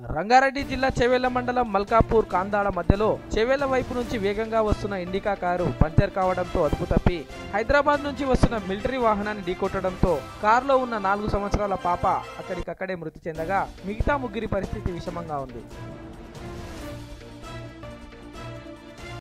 రంగారెడ్డి జిల్లా చెవేల మండలం మల్కాపూర్ కాందాడ మధ్యలో చెవేల వైపు నుంచి వేగంగా వస్తున్న ఇండికా కారు పంచర్ కావడంతో అదుపు తప్పి హైదరాబాద్ నుంచి వస్తున్న మిలిటరీ వాహనాన్ని ఢీకొట్టడంతో కారులో ఉన్న నాలుగు సంవత్సరాల పాప అక్కడికక్కడే మృతి చెందగా మిగతా ముగ్గురి పరిస్థితి విషమంగా ఉంది.